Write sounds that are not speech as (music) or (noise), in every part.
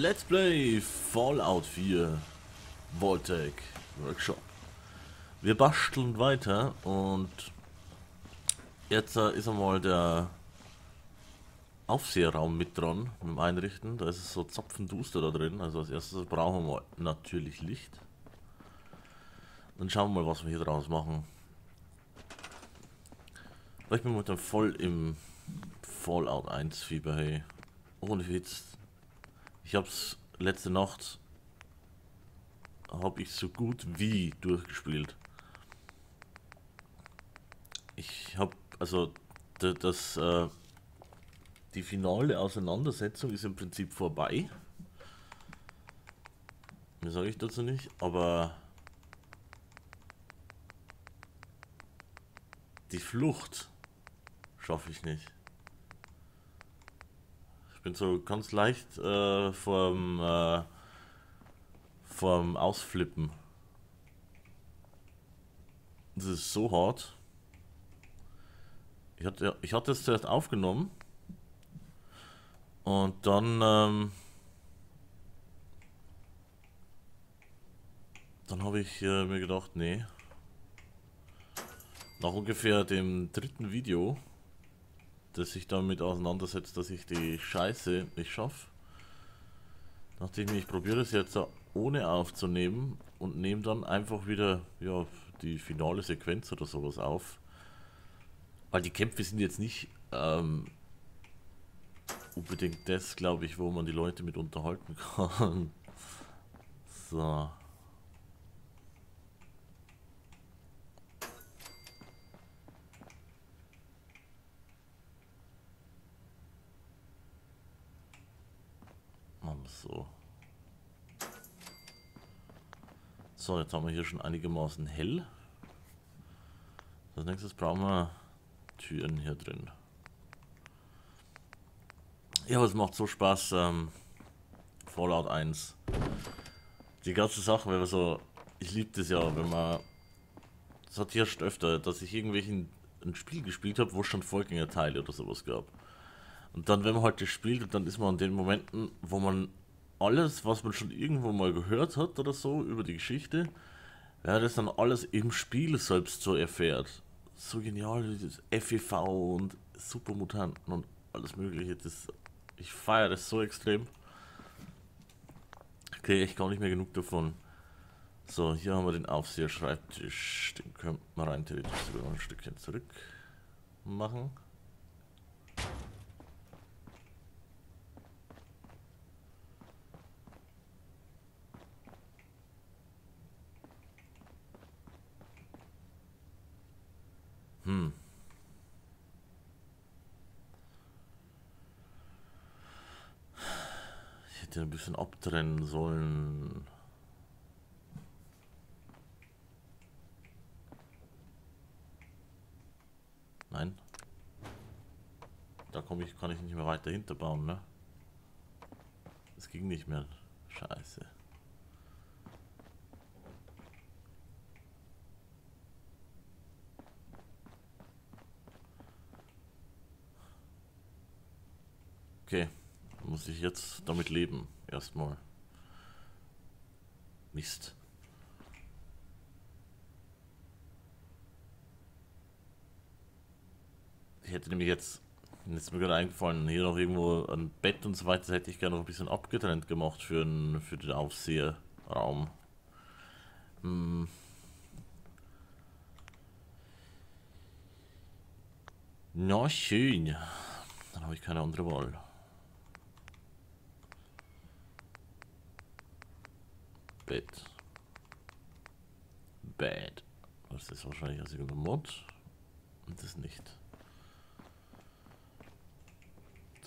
Let's Play Fallout 4 Voltec Workshop. Wir basteln weiter und jetzt äh, ist einmal der Aufseherraum mit dran, mit dem Einrichten. Da ist es so zapfenduster da drin. Also als erstes brauchen wir natürlich Licht. Dann schauen wir mal, was wir hier draus machen. Ich bin momentan voll im Fallout 1 Fieber, hey. Ohne Witz. Ich hab's letzte Nacht habe ich so gut wie durchgespielt. Ich habe also das äh, die finale Auseinandersetzung ist im Prinzip vorbei. Mehr sage ich dazu nicht, aber die Flucht schaffe ich nicht. Bin so ganz leicht äh, vorm, äh, vorm Ausflippen. Das ist so hart. Ich hatte, ich hatte es zuerst aufgenommen und dann ähm, dann habe ich äh, mir gedacht, nee. Nach ungefähr dem dritten Video, das sich damit auseinandersetzt, dass ich die Scheiße nicht schaffe, dachte ich probiere es jetzt ohne aufzunehmen und nehme dann einfach wieder ja, die finale Sequenz oder sowas auf. Weil die Kämpfe sind jetzt nicht ähm, unbedingt das, glaube ich, wo man die Leute mit unterhalten (laughs) kann. So. So. So, jetzt haben wir hier schon einigermaßen hell. Als nächstes brauchen wir Türen hier drin. Ja, es macht so Spaß, ähm, Fallout 1. Die ganze Sache, wenn man so, ich liebe das ja, wenn man, das hat hier schon öfter, dass ich irgendwelchen ein Spiel gespielt habe, wo es schon Vorgängerteile oder sowas gab. Und dann, wenn man halt das spielt, dann ist man an den Momenten, wo man alles, was man schon irgendwo mal gehört hat oder so über die Geschichte, ja, das dann alles im Spiel selbst so erfährt. So genial, das FEV und Supermutanten und alles mögliche, das ich feiere das so extrem. Ich kriege echt gar nicht mehr genug davon. So, hier haben wir den Aufseher-Schreibtisch. Den könnte man rein theoretisch sogar ein Stückchen zurück machen. Hm. hätte ein bisschen abtrennen sollen. Nein. Da komme ich, kann ich nicht mehr weiter hinterbauen, ne? Das ging nicht mehr. Scheiße. Okay muss ich jetzt damit leben. Erstmal. Mist. Ich hätte nämlich jetzt, jetzt mir gerade eingefallen, hier noch irgendwo ein Bett und so weiter, das hätte ich gerne noch ein bisschen abgetrennt gemacht für, ein, für den Aufseherraum. Hm. Na schön. Dann habe ich keine andere Wahl. Bett. Bad. Das ist wahrscheinlich aus irgendeinem Mod. Und das nicht.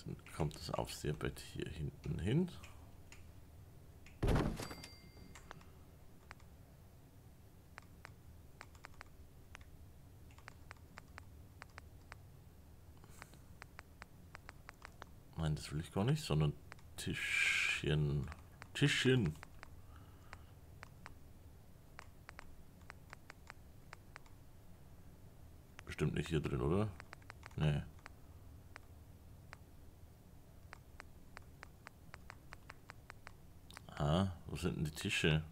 Dann kommt das Aufseherbett hier hinten hin. Nein, das will ich gar nicht, sondern Tischchen. Tischchen. Bestimmt nicht hier drin, oder? Nee. Wo sind denn die Tische?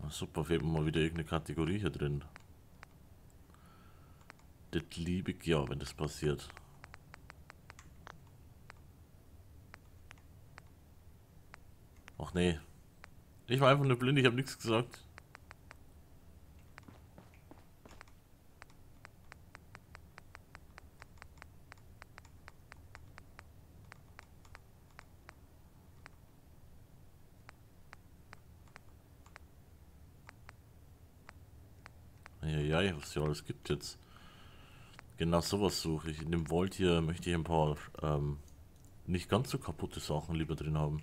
Ah, super, fehlt mir mal wieder irgendeine Kategorie hier drin. Das liebe ich ja, wenn das passiert. Nee. Ich war einfach nur blind, ich habe nichts gesagt. Ja, was ja alles gibt jetzt. Genau sowas suche ich. In dem Vault hier möchte ich ein paar ähm, nicht ganz so kaputte Sachen lieber drin haben.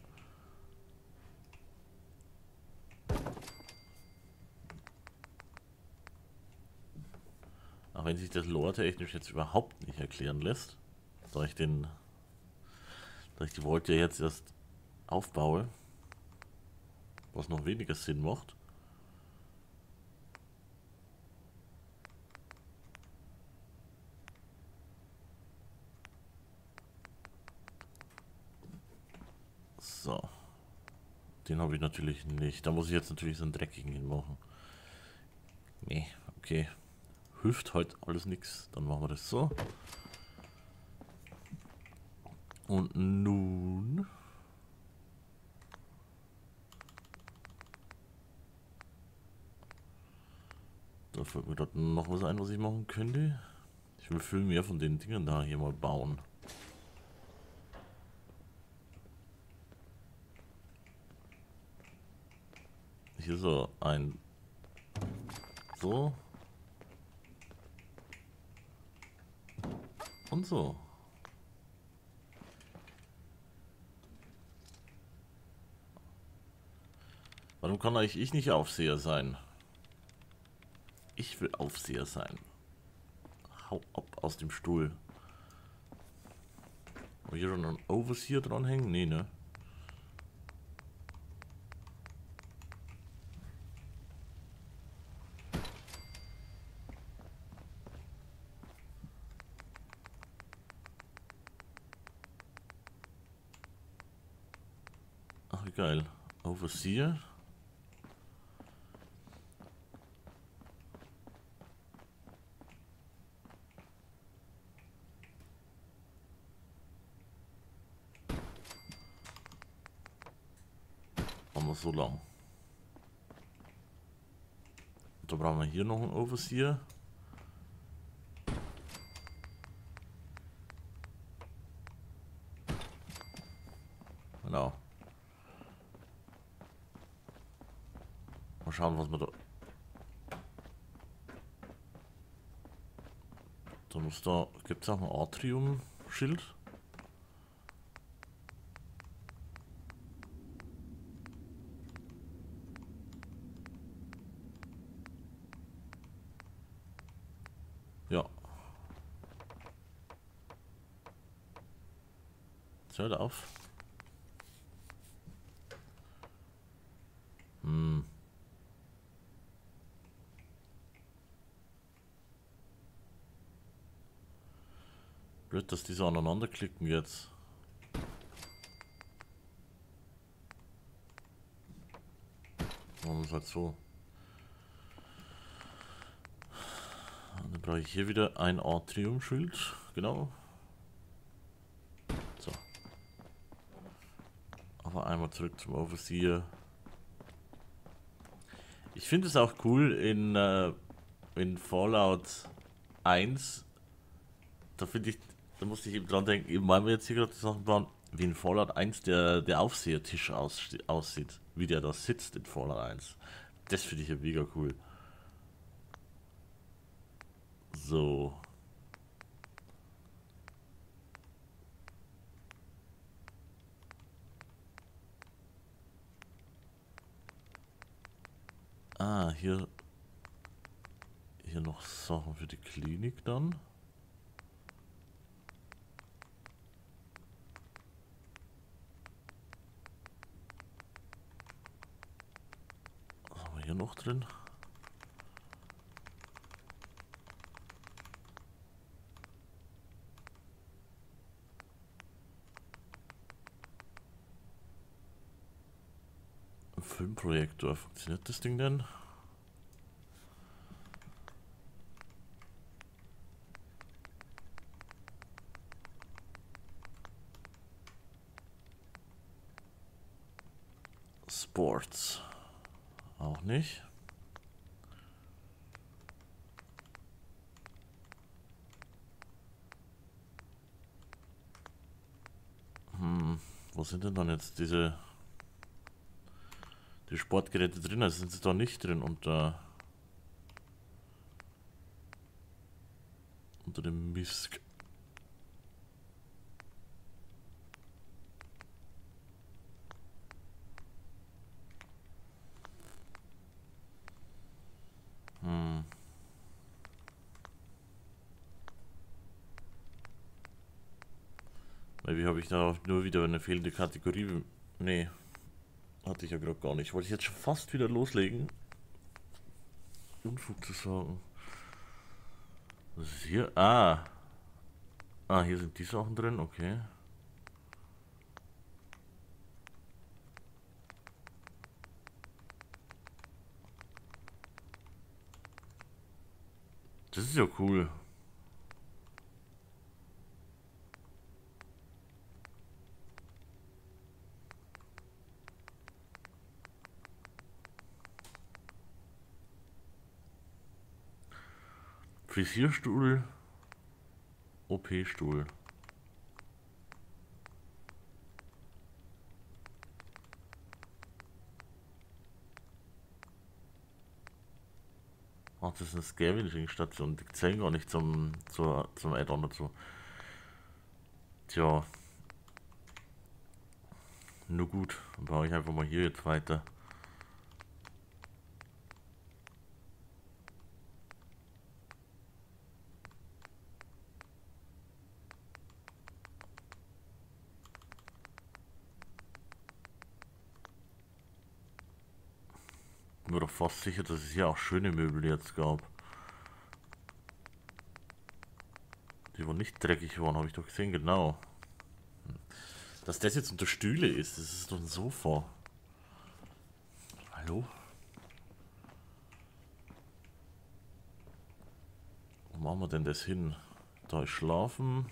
Auch wenn sich das Lore technisch jetzt überhaupt nicht erklären lässt, da ich den, da ich die Vault ja jetzt erst aufbaue, was noch weniger Sinn macht. So. Den habe ich natürlich nicht. Da muss ich jetzt natürlich so einen dreckigen hinmachen. Nee, okay. Hilft heute alles nichts. Dann machen wir das so. Und nun... Da fällt mir dort noch was ein, was ich machen könnte. Ich will viel mehr von den Dingen da hier mal bauen. Hier so ein... So. Und so. Warum kann eigentlich ich nicht Aufseher sein? Ich will Aufseher sein. Hau ab aus dem Stuhl. Hier schon ein Overseer dranhängen? Nee, ne? Geil. Overseer. Wir so lang. Da brauchen wir hier noch einen Overseer. Genau. Mal schauen, was wir da... Da muss da... Gibt es auch ein Atrium-Schild? Ja. Jetzt hört auf. Blöd, dass die so aneinander klicken jetzt. Machen wir es halt so. dann brauche ich hier wieder ein Atrium-Schild. Genau. So. Aber einmal zurück zum Overseer. Ich finde es auch cool in, äh, in Fallout 1. Da finde ich da musste ich eben dran denken, eben weil wir jetzt hier gerade Sachen bauen, wie in Fallout 1 der, der Aufsehertisch aus, aussieht, wie der da sitzt in Fallout 1. Das finde ich ja mega cool. So. Ah, hier hier noch Sachen für die Klinik dann. hier noch drin? Filmprojektor, funktioniert das Ding denn? Sind denn dann jetzt diese die Sportgeräte drin? Also sind sie da nicht drin unter unter dem Misk. Hm. Da nur wieder eine fehlende Kategorie? Nee, hatte ich ja gerade gar nicht. Wollte ich jetzt schon fast wieder loslegen. Unfug zu sagen. Was ist hier? Ah. Ah, hier sind die Sachen drin, okay. Das ist ja cool. Frisierstuhl, OP-Stuhl. Ach, das ist eine Scavenging-Station. Die zählen gar nicht zum, zur, zum Add-on dazu. Tja. Nur gut, dann baue ich einfach mal hier jetzt weiter. Fast sicher, dass es hier auch schöne Möbel jetzt gab. Die wo nicht dreckig waren, habe ich doch gesehen, genau. Dass das jetzt unter Stühle ist, das ist doch ein Sofa. Hallo? Wo machen wir denn das hin? Da ist Schlafen.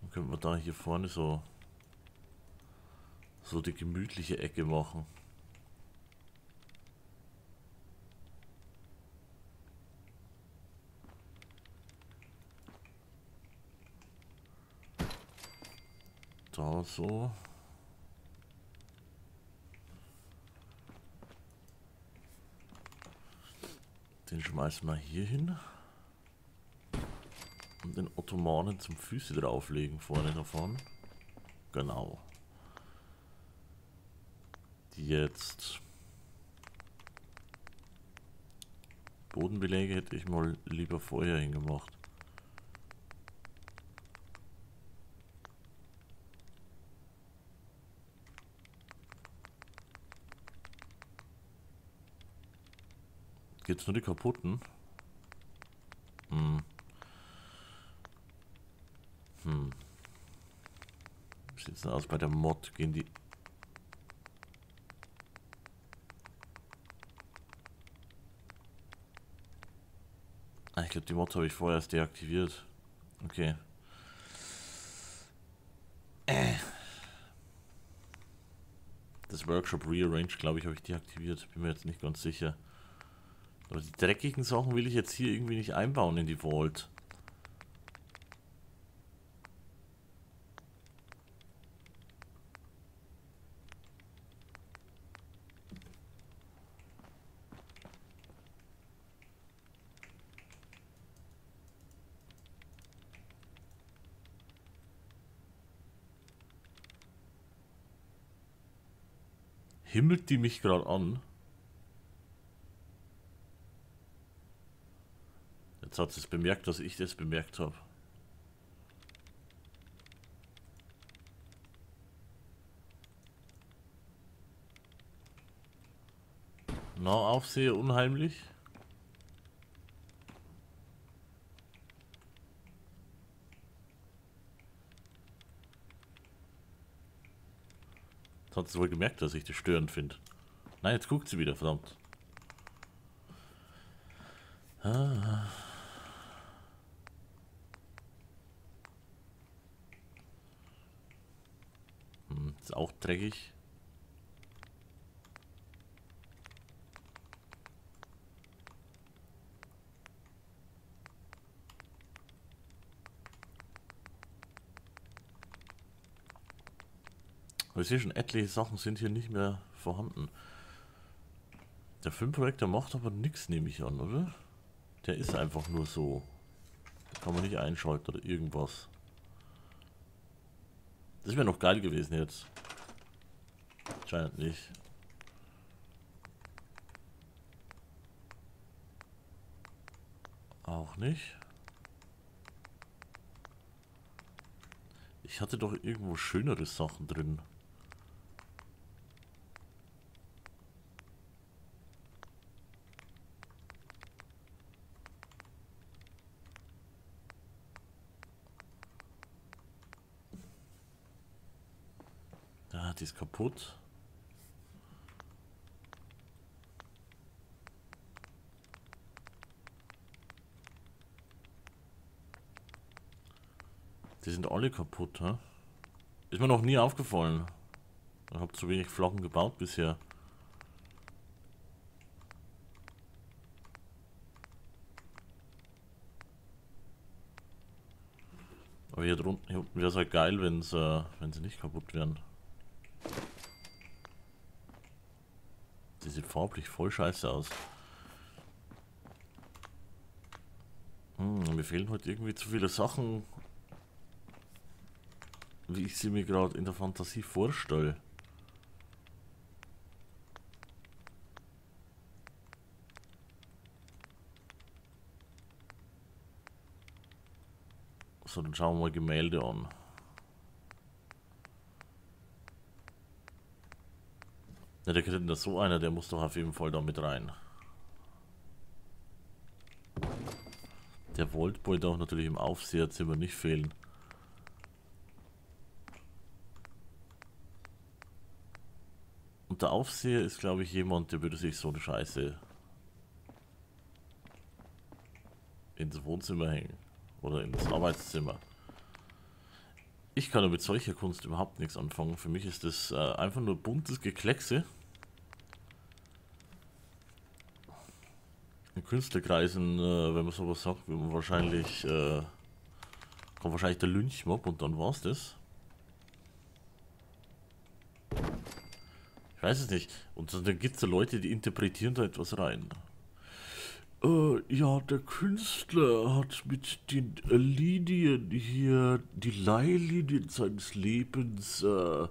Dann könnten wir da hier vorne so so die gemütliche Ecke machen. Da so. Den schmeißen wir hier hin. Und den Ottomanen zum Füße drauflegen vorne davon. Genau. Jetzt Bodenbeläge hätte ich mal lieber vorher hingemacht. Geht's nur die kaputten? Hm. Hm. Wie sieht's denn aus bei der Mod? Gehen die... Ah, ich glaube, die Mod habe ich vorher erst deaktiviert. Okay. Das Workshop Rearrange, glaube ich, habe ich deaktiviert. Bin mir jetzt nicht ganz sicher. Aber die dreckigen Sachen will ich jetzt hier irgendwie nicht einbauen in die Vault. Himmelt die mich gerade an? Jetzt hat es bemerkt, dass ich das bemerkt habe. Na, Aufseher unheimlich. Jetzt hat es wohl gemerkt, dass ich das störend finde. Nein, jetzt guckt sie wieder, verdammt. Ah. Hm, ist auch dreckig. Aber ich sehe schon, etliche Sachen sind hier nicht mehr vorhanden. Der Filmprojektor macht aber nichts, nehme ich an, oder? Der ist einfach nur so. Kann man nicht einschalten oder irgendwas. Das wäre noch geil gewesen jetzt. Scheint nicht. Auch nicht. Ich hatte doch irgendwo schönere Sachen drin. Die ist kaputt. Die sind alle kaputt, hä? Ist mir noch nie aufgefallen. Ich habe zu wenig Flocken gebaut bisher. Aber hier drunten, wäre es halt geil, wenn's, äh, wenn sie nicht kaputt wären. Die sieht farblich voll scheiße aus. Hm, mir fehlen heute irgendwie zu viele Sachen, wie ich sie mir gerade in der Fantasie vorstelle. So, dann schauen wir mal Gemälde an. Ja, der kriegt das so einer, der muss doch auf jeden Fall da mit rein. Der Voltboy darf natürlich im Aufseherzimmer nicht fehlen. Und der Aufseher ist, glaube ich, jemand, der würde sich so eine Scheiße ins Wohnzimmer hängen. Oder ins Arbeitszimmer. Ich kann mit solcher Kunst überhaupt nichts anfangen. Für mich ist das äh, einfach nur buntes Gekleckse. Künstlerkreisen, äh, wenn man sowas sagt, wahrscheinlich, äh, kommt wahrscheinlich der Lynchmob und dann war's das. Ich weiß es nicht. Und dann gibt es da Leute, die interpretieren da etwas rein. Äh, ja, der Künstler hat mit den äh, Linien hier, die Leihlinien seines Lebens, äh,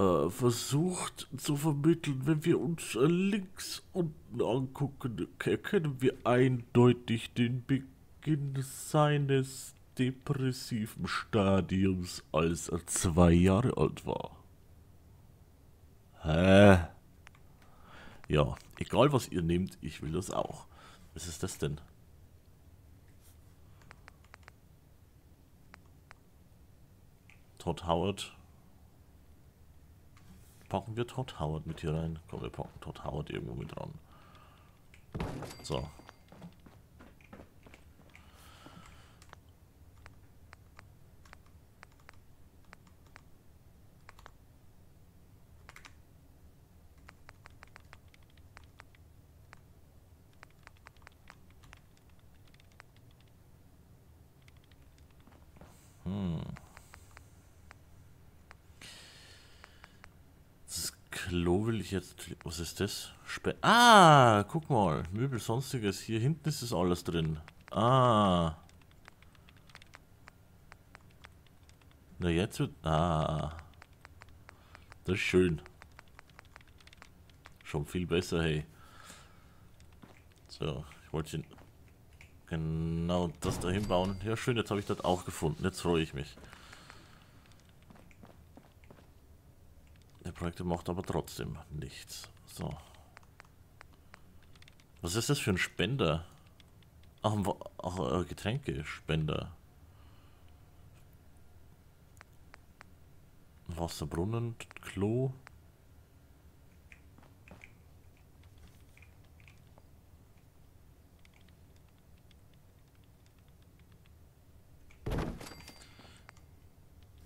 äh, versucht zu vermitteln. Wenn wir uns äh, links unten angucken, erkennen wir eindeutig den Beginn seines depressiven Stadiums, als er zwei Jahre alt war. Hä? Ja, egal was ihr nehmt, ich will das auch. Was ist das denn? Todd Howard packen wir Todd Howard mit hier rein. Komm, wir packen Todd Howard irgendwo mit ran. So. Hmm. Klo will ich jetzt... Was ist das? Spe ah, guck mal. Möbel, sonstiges. Hier hinten ist das alles drin. Ah. Na jetzt wird... Ah. Das ist schön. Schon viel besser, hey. So, ich wollte genau das dahin bauen. Ja, schön, jetzt habe ich das auch gefunden. Jetzt freue ich mich. Projekte macht aber trotzdem nichts. So. Was ist das für ein Spender? Ach, ach Getränkespender. Wasserbrunnen, Klo.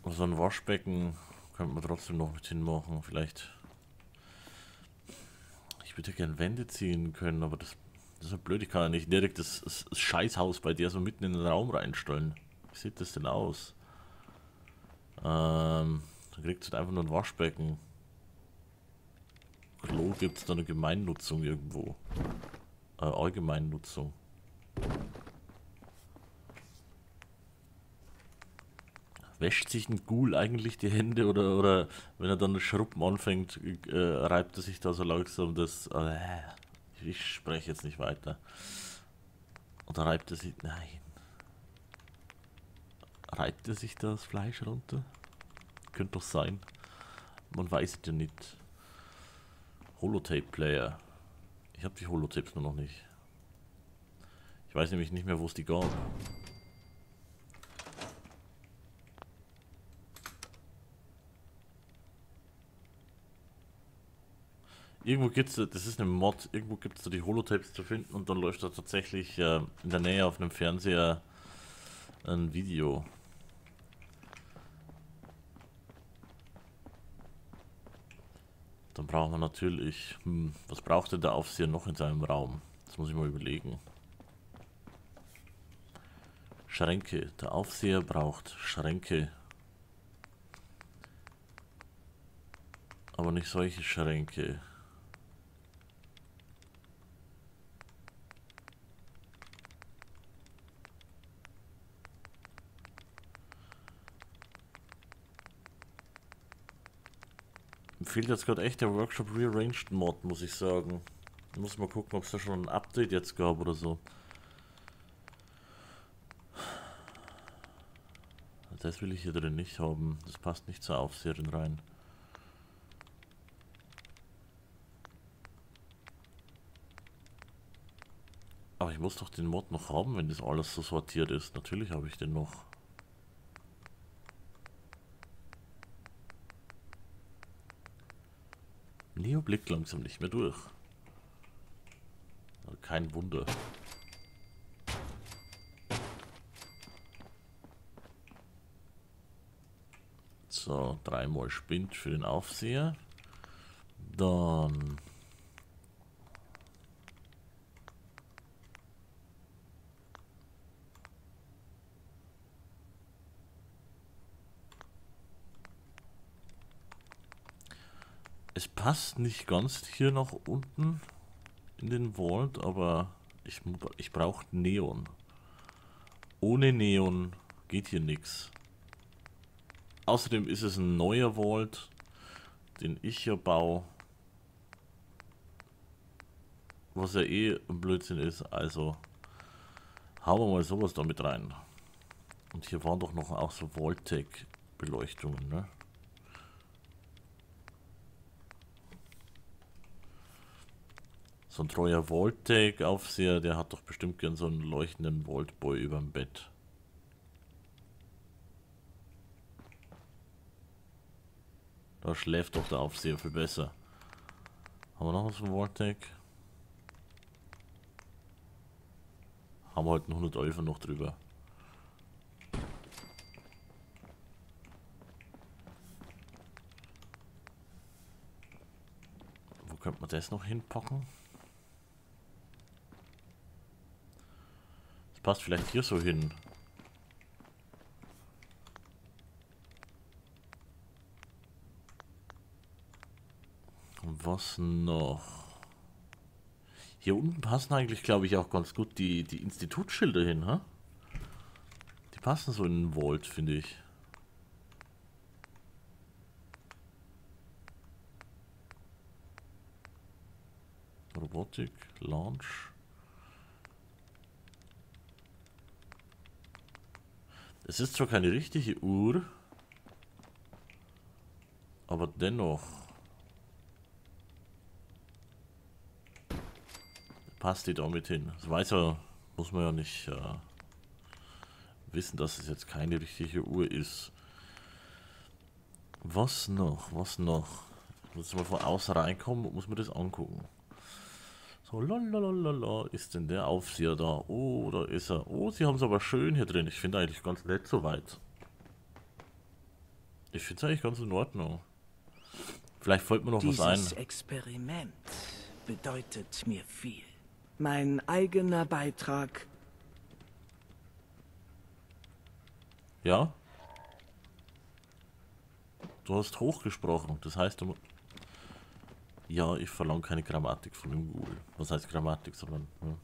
So ein Waschbecken könnte man trotzdem noch mit hinmachen. Vielleicht. Ich würde gern Wände ziehen können, aber das, das ist ja blöd. Ich kann ja nicht direkt das, das, das Scheißhaus bei dir so mitten in den Raum reinstellen. Wie sieht das denn aus? Ähm, dann kriegt es halt einfach nur ein Waschbecken. Klo gibt es da eine Gemeinnutzung irgendwo. Äh, Allgemeinnutzung. Wäscht sich ein Ghoul eigentlich die Hände oder, oder wenn er dann Schruppen anfängt, äh, reibt er sich da so langsam das. Äh, ich spreche jetzt nicht weiter. Oder reibt er sich. Nein. Reibt er sich das Fleisch runter? Könnte doch sein. Man weiß es ja nicht. Holotape-Player. Ich habe die Holotapes nur noch nicht. Ich weiß nämlich nicht mehr, wo es die gab. Irgendwo gibt es, das ist eine Mod, irgendwo gibt es da die Holotapes zu finden und dann läuft da tatsächlich äh, in der Nähe auf einem Fernseher ein Video. Dann brauchen wir natürlich, hm, was braucht denn der Aufseher noch in seinem Raum? Das muss ich mal überlegen. Schränke. Der Aufseher braucht Schränke. Aber nicht solche Schränke. Fehlt jetzt gerade echt der Workshop Rearranged Mod, muss ich sagen. Ich muss mal gucken, ob es da schon ein Update jetzt gab oder so. Das will ich hier drin nicht haben. Das passt nicht zur Aufseherin rein. Aber ich muss doch den Mod noch haben, wenn das alles so sortiert ist. Natürlich habe ich den noch. Neo blickt langsam nicht mehr durch. Kein Wunder. So, dreimal Spind für den Aufseher. Dann Passt nicht ganz hier nach unten in den Vault, aber ich, ich brauche Neon. Ohne Neon geht hier nichts. Außerdem ist es ein neuer Vault, den ich hier baue. Was ja eh ein Blödsinn ist, also hauen wir mal sowas damit rein. Und hier waren doch noch auch so Voltec-Beleuchtungen, ne? So ein treuer Voltec-Aufseher, der hat doch bestimmt gern so einen leuchtenden Voltboy über dem Bett. Da schläft doch der Aufseher viel besser. Haben wir noch was von Voltec? Haben wir heute halt 100 Euro noch drüber. Wo könnte man das noch hinpacken? Passt vielleicht hier so hin. Was noch? Hier unten passen eigentlich, glaube ich, auch ganz gut die, die Institutsschilder hin, ha? Die passen so in den Vault, finde ich. Robotik, Launch. Es ist zwar keine richtige Uhr, aber dennoch passt die damit hin. Das weiß er, muss man ja nicht äh, wissen, dass es jetzt keine richtige Uhr ist. Was noch? Was noch? Muss mal von außen reinkommen und muss mir das angucken. So, lalalala, ist denn der Aufseher da? Oh, da ist er. Oh, sie haben es aber schön hier drin. Ich finde eigentlich ganz nett soweit. Ich finde es eigentlich ganz in Ordnung. Vielleicht fällt mir noch Dieses was ein. Dieses Experiment bedeutet mir viel. Mein eigener Beitrag. Ja? Du hast hochgesprochen, das heißt, du... Ja, ich verlange keine Grammatik von dem Google. Was heißt Grammatik, sondern... Ja.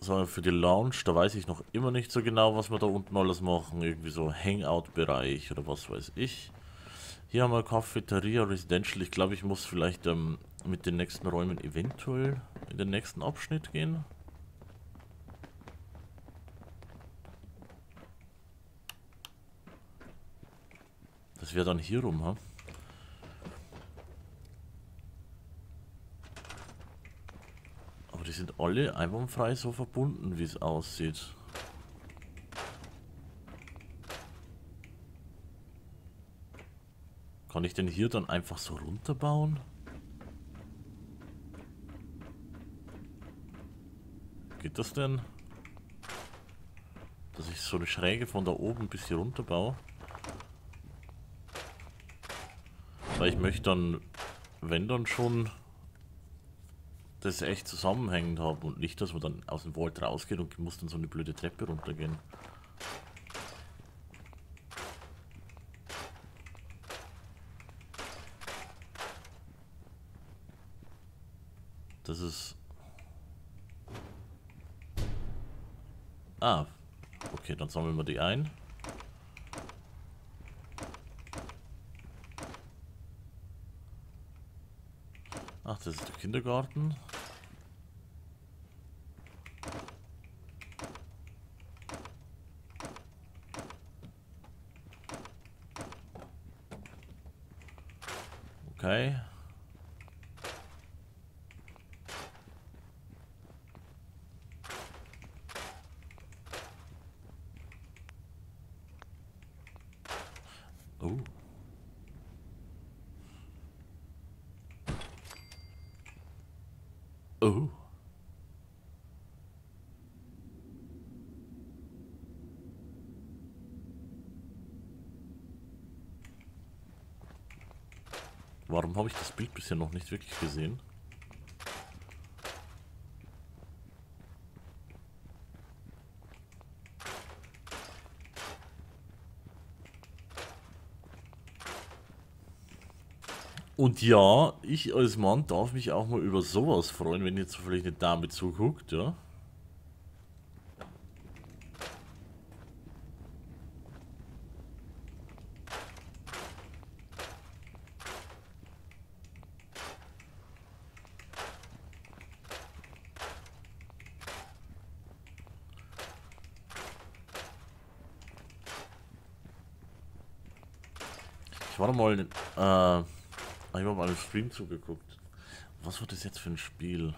So, für die Lounge, da weiß ich noch immer nicht so genau, was wir da unten alles machen. Irgendwie so Hangout-Bereich oder was weiß ich. Hier haben wir Cafeteria Residential. Ich glaube, ich muss vielleicht ähm, mit den nächsten Räumen eventuell in den nächsten Abschnitt gehen. Das wäre dann hier rum, ha? Aber die sind alle einwandfrei so verbunden, wie es aussieht. Kann ich denn hier dann einfach so runterbauen? Geht das denn? Dass ich so eine Schräge von da oben bis hier runter baue? Weil ich möchte dann, wenn dann schon, das echt zusammenhängend haben und nicht, dass man dann aus dem Wald rausgeht und muss dann so eine blöde Treppe runtergehen. Das ist... Ah, okay, dann sammeln wir die ein. Ach, das ist der Kindergarten. Okay. Oh. Oh. Warum habe ich das Bild bisher noch nicht wirklich gesehen? Und ja, ich als Mann darf mich auch mal über sowas freuen, wenn jetzt vielleicht eine Dame zuguckt, ja. Ich war mal äh, ich habe mal im Stream zugeguckt. Was wird das jetzt für ein Spiel?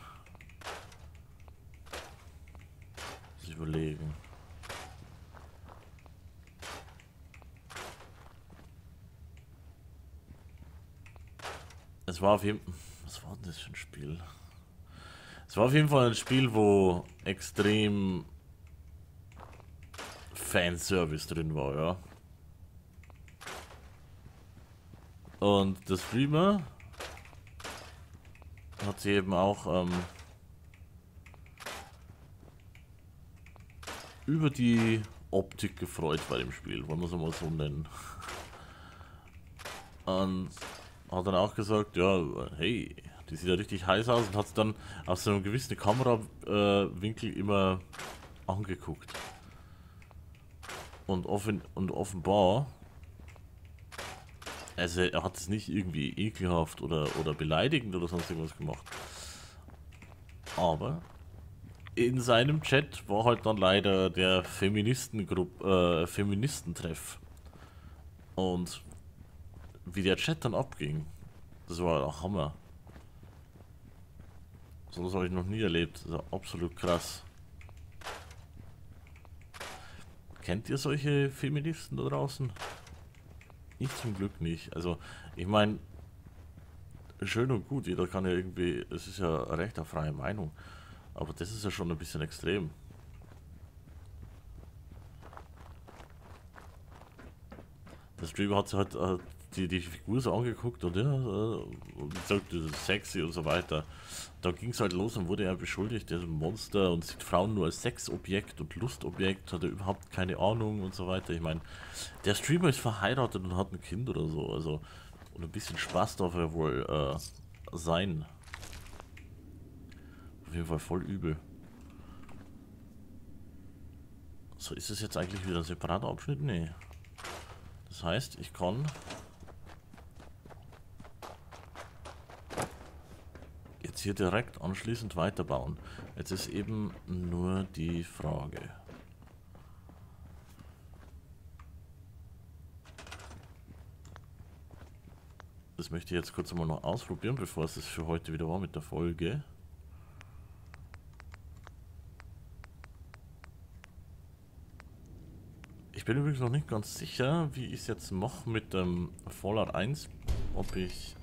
Muss ich überlegen. Es war auf jeden Fall. Was war denn das für ein Spiel? Es war auf jeden Fall ein Spiel, wo extrem Fanservice drin war, ja. Und der Streamer hat sich eben auch ähm, über die Optik gefreut bei dem Spiel, wollen wir es mal so nennen. (laughs) Und hat dann auch gesagt, ja, hey, die sieht ja richtig heiß aus und hat es dann aus einem gewissen Kamerawinkel immer angeguckt. Und, offen, und offenbar also er hat es nicht irgendwie ekelhaft oder, oder beleidigend oder sonst irgendwas gemacht. Aber in seinem Chat war halt dann leider der Feministengruppe, äh, Feministentreff. Und wie der Chat dann abging, das war ein Hammer. So was habe ich noch nie erlebt. Das ist absolut krass. Kennt ihr solche Feministen da draußen? Ich zum Glück nicht. Also, ich meine, schön und gut, jeder kann ja irgendwie, es ist ja recht auf freie Meinung. Aber das ist ja schon ein bisschen extrem. Der Streamer hat sich halt, äh, die, die Figur so angeguckt und ja, äh, und gesagt, das ist sexy und so weiter. Da ging es halt los und wurde er beschuldigt, er ist ein Monster und sieht Frauen nur als Sexobjekt und Lustobjekt, hat er überhaupt keine Ahnung und so weiter. Ich meine, der Streamer ist verheiratet und hat ein Kind oder so, also und ein bisschen Spaß darf er wohl äh, sein. Auf jeden Fall voll übel. So, ist es jetzt eigentlich wieder ein separater Abschnitt? Nee. Das heißt, ich kann jetzt hier direkt anschließend weiterbauen. Jetzt ist eben nur die Frage. Das möchte ich jetzt kurz einmal noch ausprobieren, bevor es für heute wieder war mit der Folge. Ich bin übrigens noch nicht ganz sicher, wie ich es jetzt mache mit dem Fallout 1. Ob ich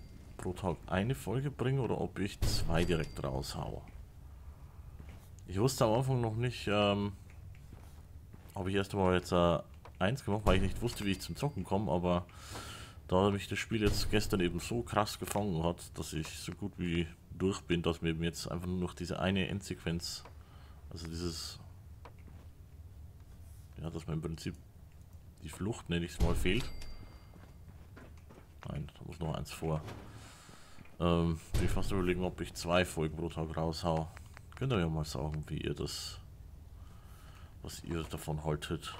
pro Tag eine Folge bringe oder ob ich zwei direkt raushaue. Ich wusste am Anfang noch nicht, ähm, habe ich erst einmal jetzt äh, eins gemacht, weil ich nicht wusste, wie ich zum Zocken komme, aber da mich das Spiel jetzt gestern eben so krass gefangen hat, dass ich so gut wie durch bin, dass mir eben jetzt einfach nur noch diese eine Endsequenz, also dieses, ja, dass mir im Prinzip die Flucht, nenne ich es mal, fehlt. Nein, da muss noch eins vor. Ähm, bin ich fast überlegen, ob ich zwei Folgen pro Tag raushau. Könnt ihr ja mal sagen, wie ihr das, was ihr davon haltet.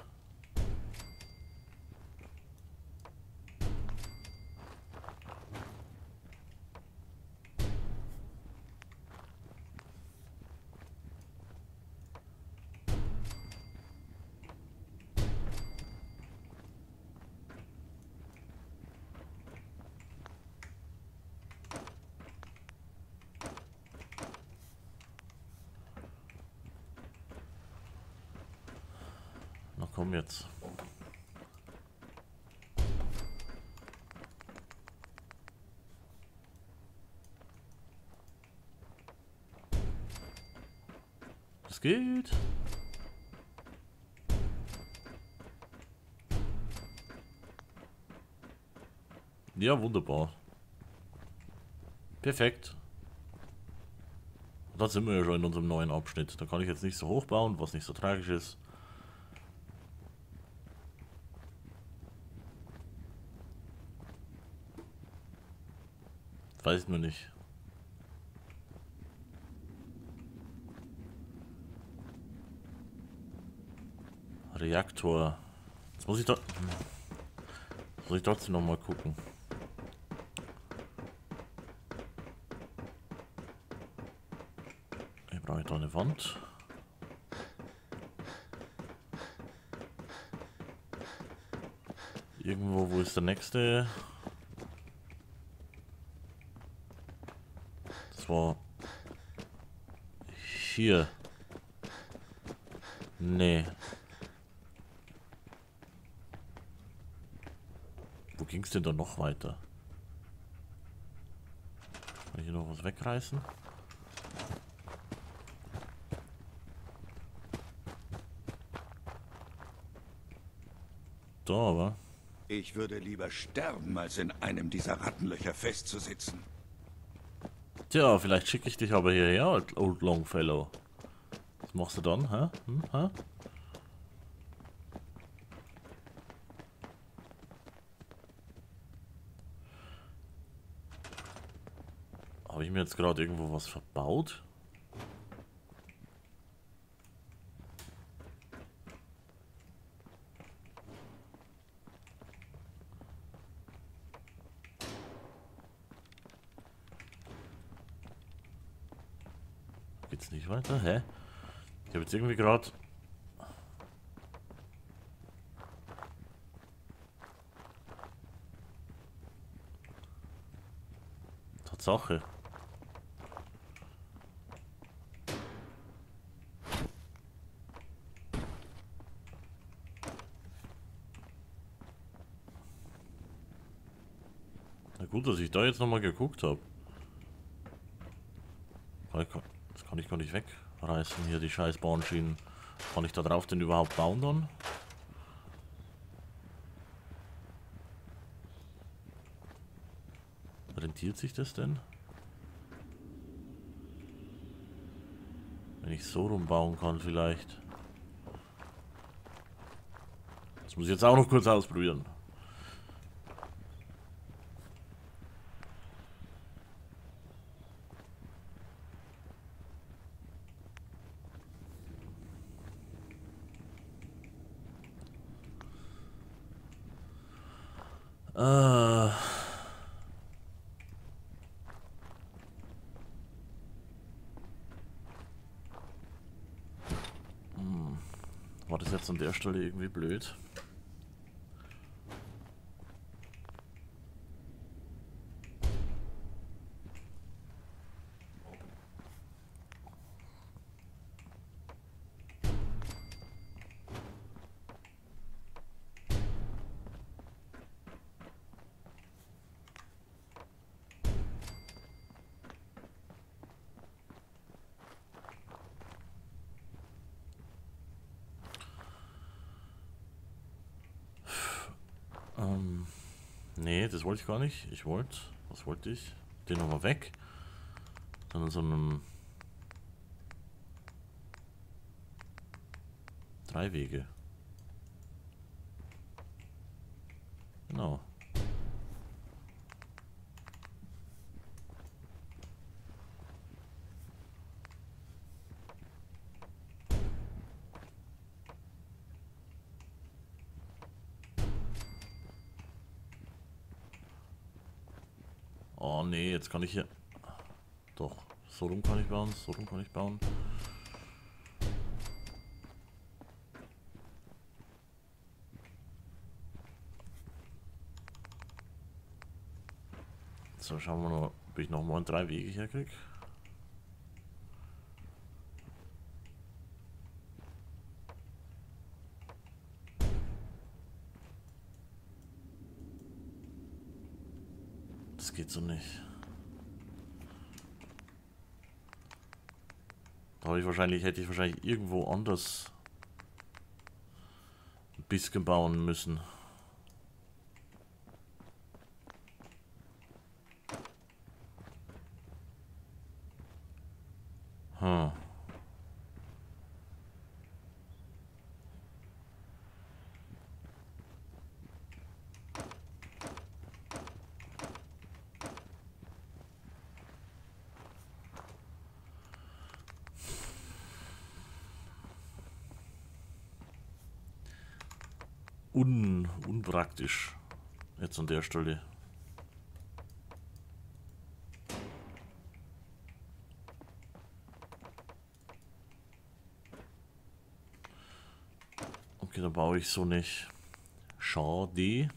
Komm jetzt. Das geht. Ja, wunderbar. Perfekt. Da sind wir ja schon in unserem neuen Abschnitt. Da kann ich jetzt nicht so hoch bauen, was nicht so tragisch ist. Weiß ich nur nicht. Reaktor. Jetzt muss ich doch. Muss ich trotzdem noch mal gucken. Ich brauche da eine Wand. Irgendwo, wo ist der nächste? War hier. Nee. Wo ging es denn da noch weiter? Kann ich hier noch was wegreißen? Da aber. Ich würde lieber sterben, als in einem dieser Rattenlöcher festzusitzen. Tja, vielleicht schicke ich dich aber hierher, Old Longfellow. Was machst du dann, hä? Hm, hä? Habe ich mir jetzt gerade irgendwo was verbaut? Weiter? Hä? Ich habe jetzt irgendwie gerade... Tatsache. Na gut, dass ich da jetzt nochmal geguckt habe. gar nicht wegreißen hier, die scheiß Bahnschienen. Kann ich da drauf denn überhaupt bauen dann? Rentiert sich das denn? Wenn ich so rumbauen kann vielleicht. Das muss ich jetzt auch noch kurz ausprobieren. Stelle irgendwie blöd? Nee, das wollte ich gar nicht. Ich wollte, was wollte ich? Den nochmal weg. Dann in so einem drei Wege. Genau. Oh nee, jetzt kann ich hier... Doch, so rum kann ich bauen, so rum kann ich bauen. So, schauen wir mal, ob ich nochmal drei Wege hier krieg. Das geht so nicht. Habe ich wahrscheinlich, hätte ich wahrscheinlich irgendwo anders ein bisschen bauen müssen. Jetzt an der Stelle. Okay, dann baue ich so nicht. Schade.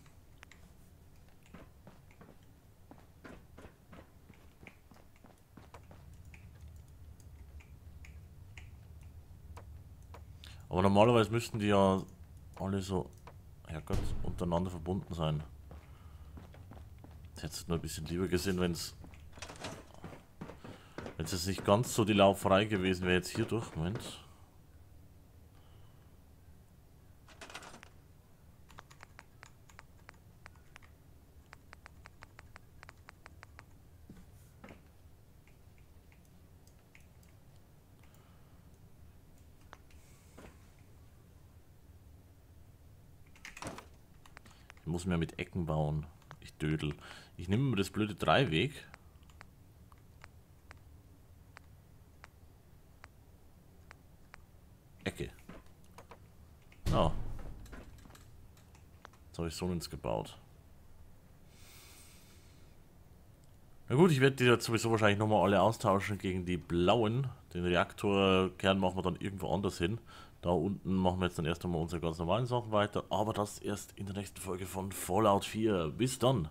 Aber normalerweise müssten die ja alle so Herrgott, untereinander verbunden sein. Hätte es nur ein bisschen lieber gesehen, wenn es wenn es nicht ganz so die Lauferei gewesen wäre jetzt hier durch. Moment. Ich muss mir mit Ecken bauen. Dödel. Ich nehme mir das blöde Dreiweg. Ecke. Ah. Jetzt habe ich so ins gebaut. Na gut, ich werde die jetzt sowieso wahrscheinlich nochmal alle austauschen gegen die blauen. Den Reaktorkern machen wir dann irgendwo anders hin. Da unten machen wir jetzt dann erst einmal unsere ganz normalen Sachen weiter. Aber das erst in der nächsten Folge von Fallout 4. Bis dann!